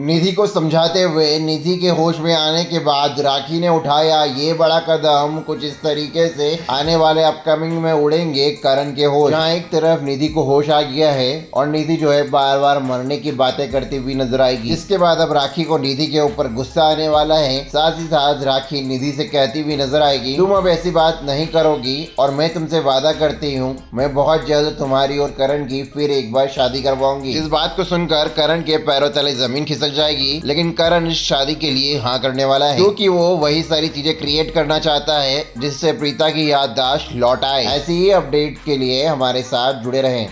निधि को समझाते हुए, निधि के होश में आने के बाद राखी ने उठाया, ये बड़ा कदम कुछ इस तरीके से आने वाले अपकमिंग में उड़ेंगे, करण के होश. जहाँ एक तरफ़ निधि को होश आ गया है और निधि जो है बार बार मरने की बातें करती हुई नज़र आएगी। इसके बाद अब राखी को निधि के ऊपर गुस्सा आने वाला है। साथ ही साथ राखी निधि से कहती हुई नज़र आएगी, तुम अब ऐसी बात नहीं करोगी और मैं तुमसे वादा करती हूँ, मैं बहुत जल्द तुम्हारी और करण की फिर एक बार शादी करवाऊँगी। इस बात को सुनकर करण के पैरों तले ज़मीन खिसक जाएगी, लेकिन करण इस शादी के लिए हाँ करने वाला है। क्योंकि वो वही सारी चीज़ें क्रिएट करना चाहता है, जिससे प्रीता की याददाश्त लौट आए। ऐसी ही अपडेट के लिए हमारे साथ जुड़े रहें।